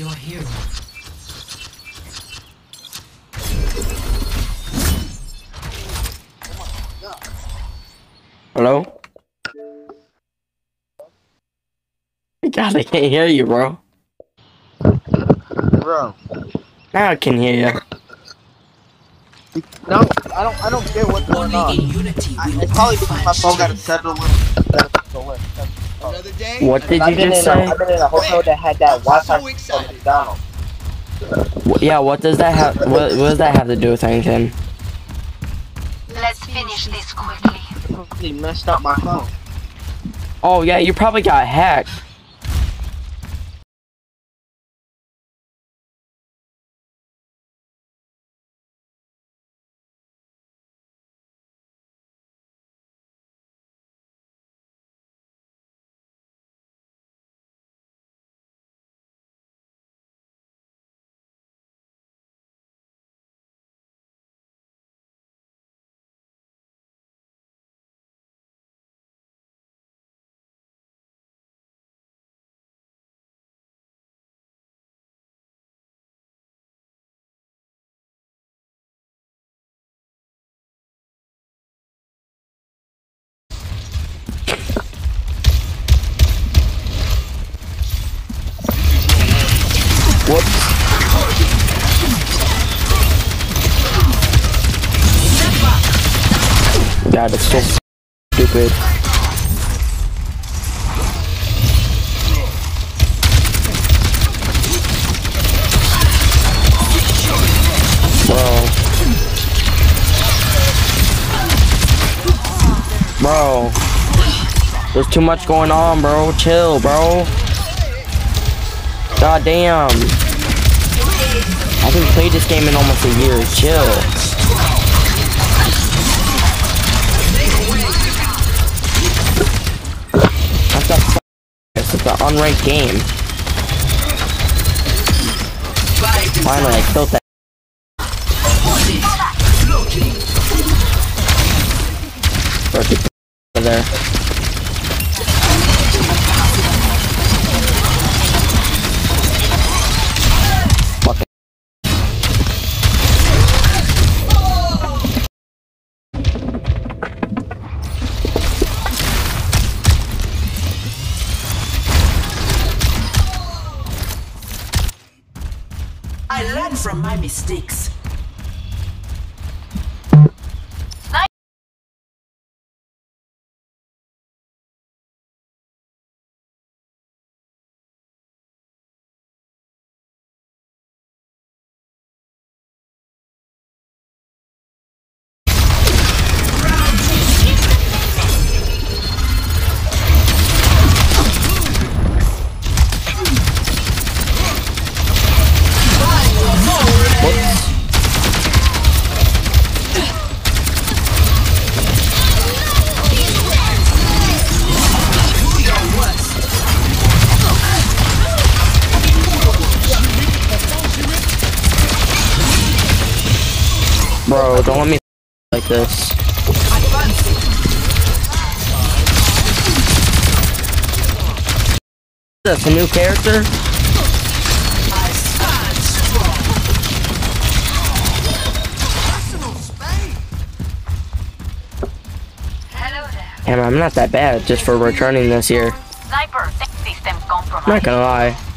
your hero. Hello? God, I can't hear you, bro. Bro. Now I can hear you. No, I don't. I don't get what's going Only in on. unity I, will it's probably we because find my phone got a strength. Settle limit. Another day. What did I've you been just in a, say? I've been in a hotel that had that I'm Wi-Fi so from excited. McDonald's. Yeah, what does that have? What, what does that have to do with anything? Let's finish this quickly. Completely messed up my phone. Oh yeah, you probably got hacked. It's so stupid. Bro. Bro. There's too much going on, bro. Chill, bro. God damn. I haven't played this game in almost a year. Chill. It's an unranked game. Finally, I killed that. Bro, like this. That's a new character? Hello. Damn, I'm not that bad just for returning this year. I'm not gonna lie.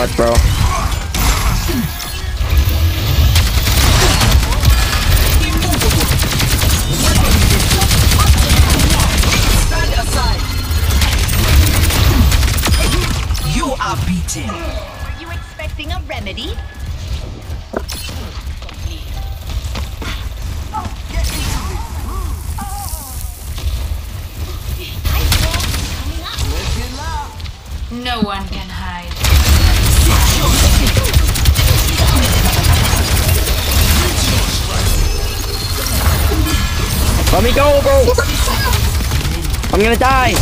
Much, bro. You are beaten. Were you expecting a remedy? No one can Let me go, bro. I'm gonna die.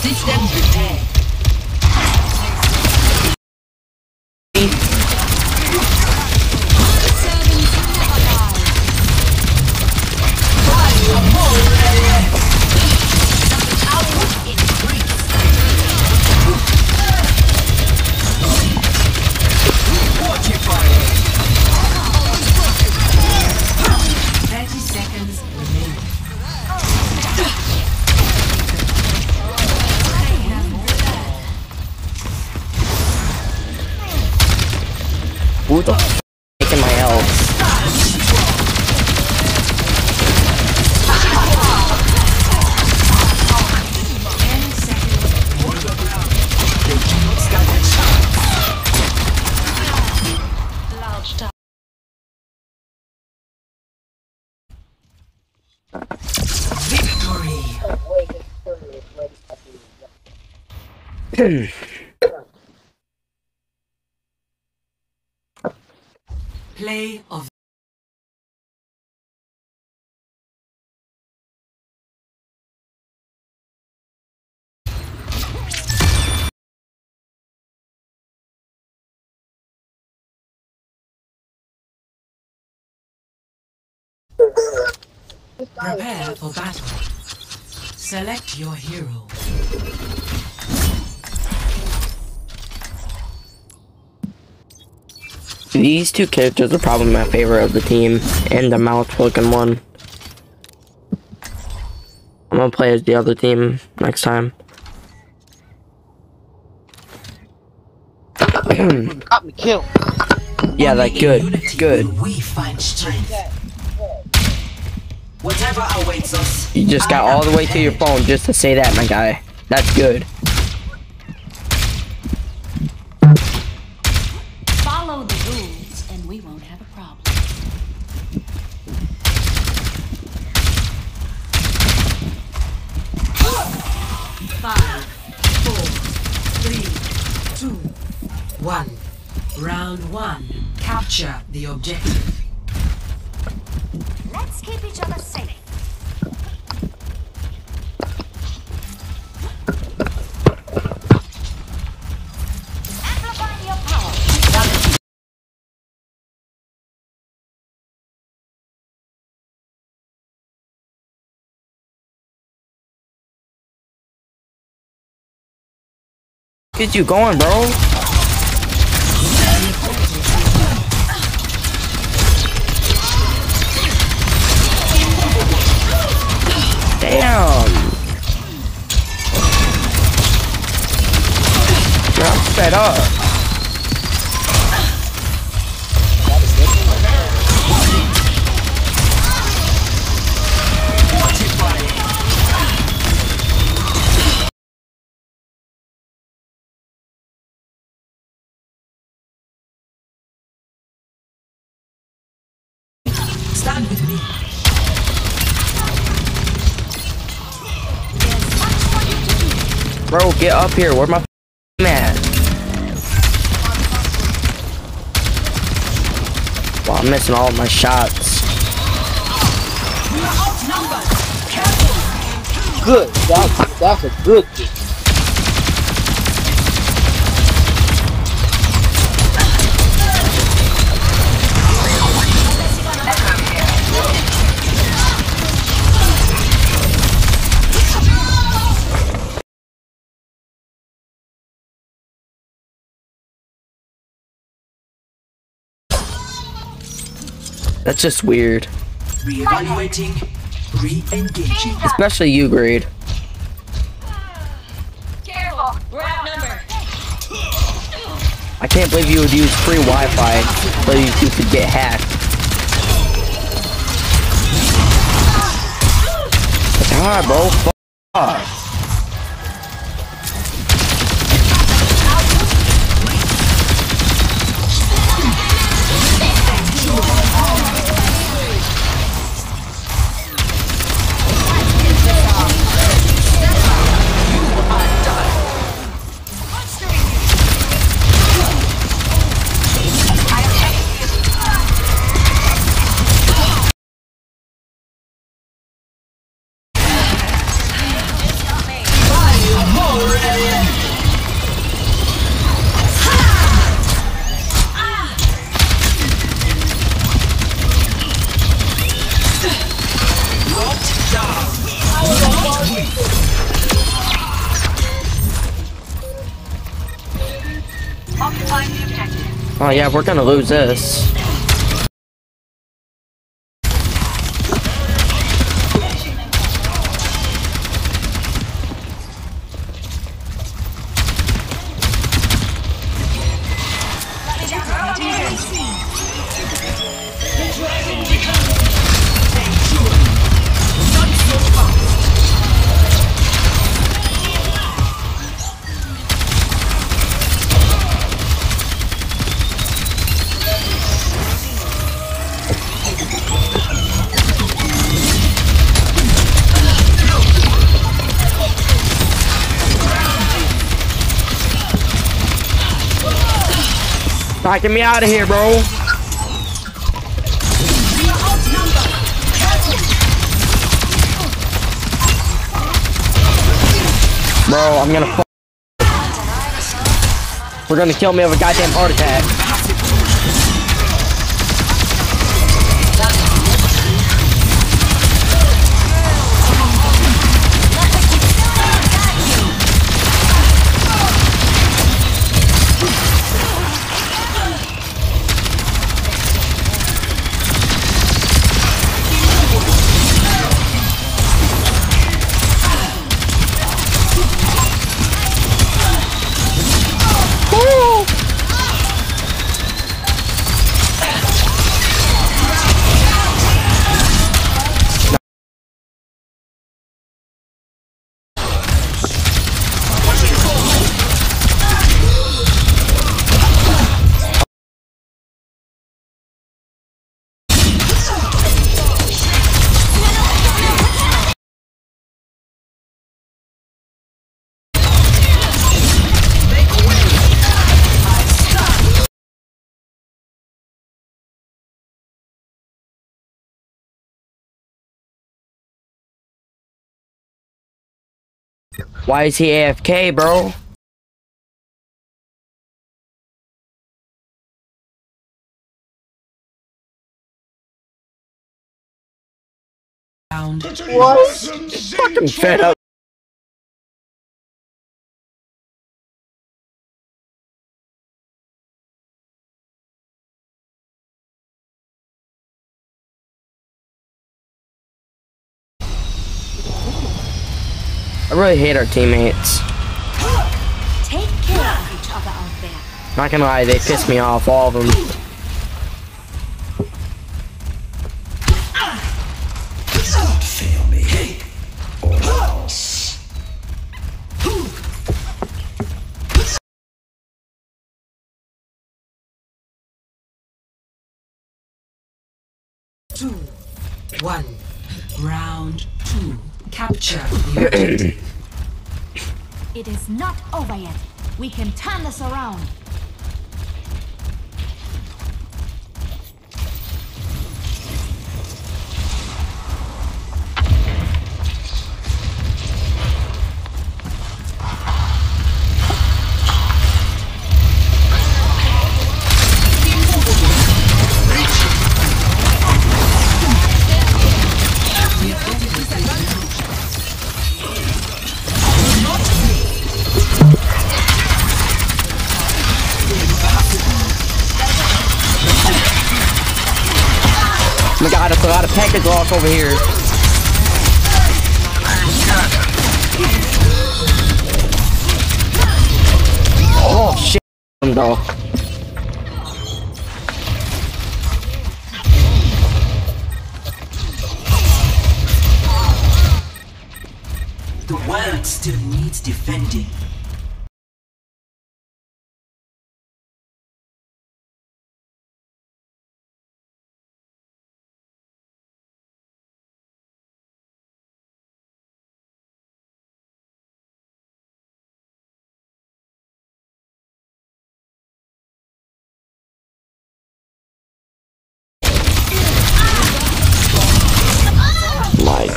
Systems. Play of Prepare for battle. Select your hero. These two characters are probably my favorite of the team, and the mouth looking one. I'm gonna play as the other team next time. Got me killed. yeah, Only like good, unity good. We find strength. Whatever awaits us. You just got I all the way to your phone just to say that, my guy. That's good. Objective. Let's keep each other safe. Amplifying your power. Get you going, bro. Up. Stand with me. Bro, get up here. Where my f- at? Wow, I'm missing all of my shots. We are outnumbered. Careful. Good. That's that's a good thing. That's just weird. Reevaluating. Re-engaging. Especially you, Grade. Careful. We're outnumbered. I can't believe you would use free Wi-Fi so you, you could get hacked. God, bro. Fuck. Yeah, we're gonna lose this. Get me out of here, bro. Bro, I'm gonna We're gonna kill me of a goddamn heart attack. Why is he AFK, bro? Round I'm fed up. I really hate our teammates. Take care of each other out there. Not gonna lie, they piss me off, all of them. two. One. Round two. Capture the objective. It not over yet. We can turn this around. Over here. Oh shit, though.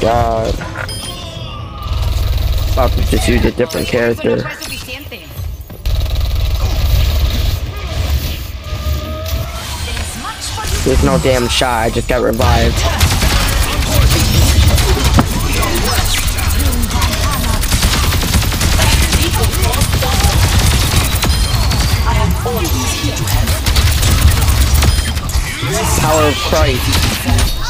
god. About to just use a different character. There's no damn shot, I just got revived. Power of Christ.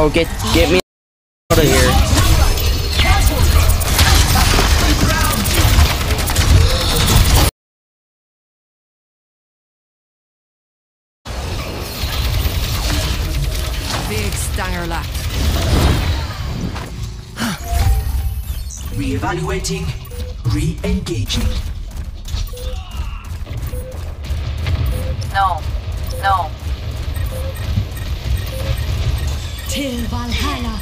Bro, get get me out of here. Big stanger left. Re-evaluating. Re-engaging. No. No. Till Valhalla.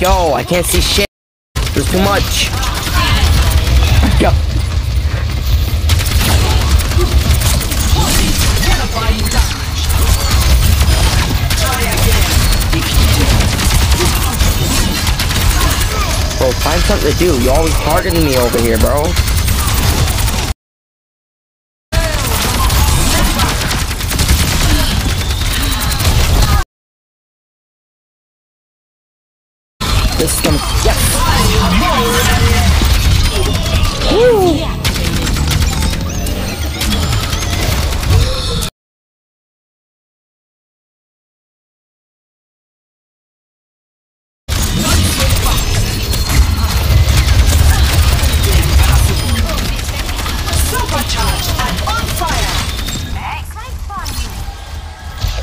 Go? I can't see shit. There's too much. Go. Bro, find something to do. You always targeting me over here, bro.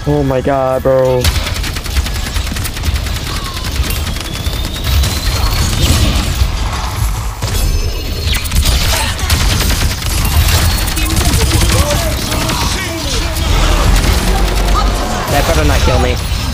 Oh my god, bro. That better not kill me.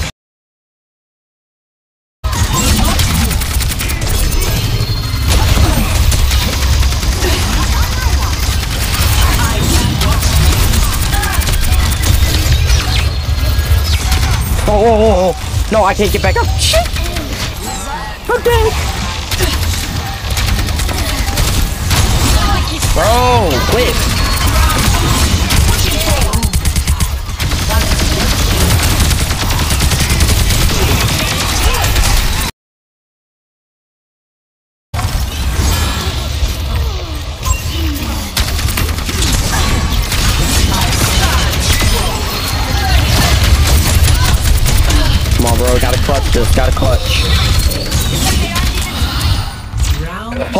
I can't get back up. Shit! I'm dead. Bro, quit.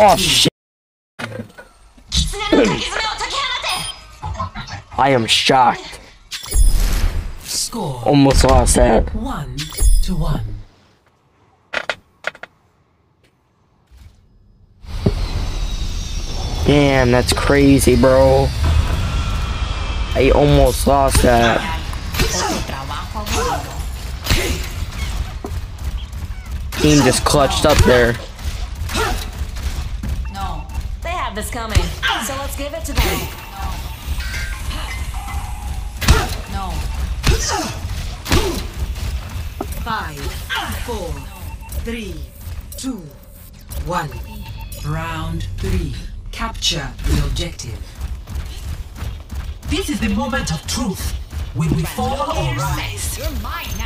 Oh, shit. I am shocked. score Almost lost that. one to one. Damn, that's crazy, bro. I almost lost that. Team just clutched up there. Have this coming. So let's give it to them. No. Five, four, three, two, one. Round three. Capture the objective. This is the moment of truth. Will we fall or rise? You're mine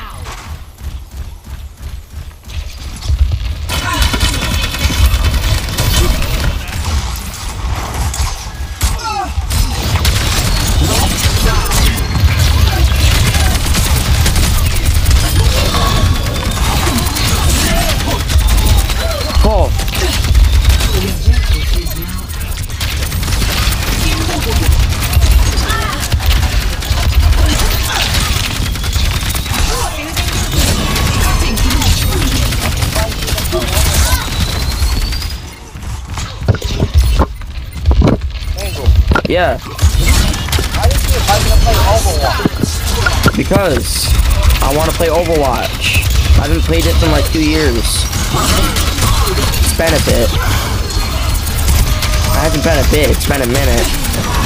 Overwatch? Because I want to play Overwatch. I haven't played it in like two years. It's been a bit. I haven't been a bit, it's been a minute.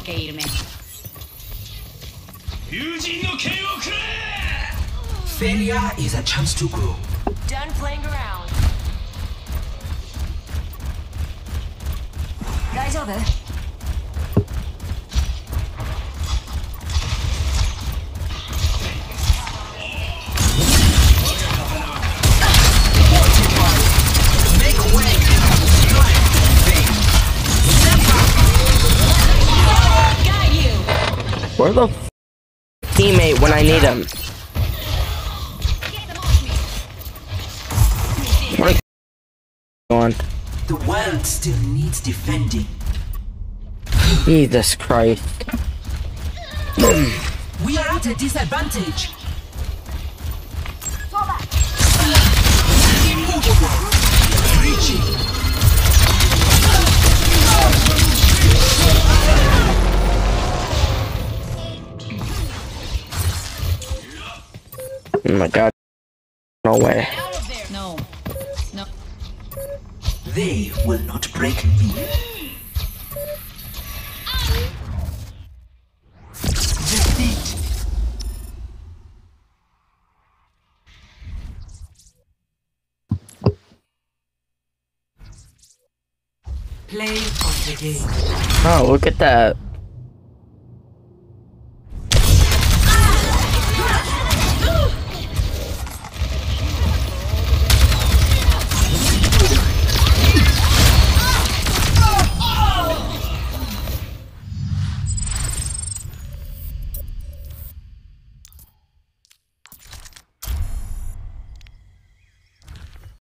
Tengo que irme. Failure is a chance to grow. Done playing around. 大丈 Where the f- teammate when I need him? What a on. The world still needs defending. Jesus Christ. We are at a disadvantage. Reaching. Oh my god. No way. No. No. They will not break me. Defeat. Play of the game. Oh, look at that.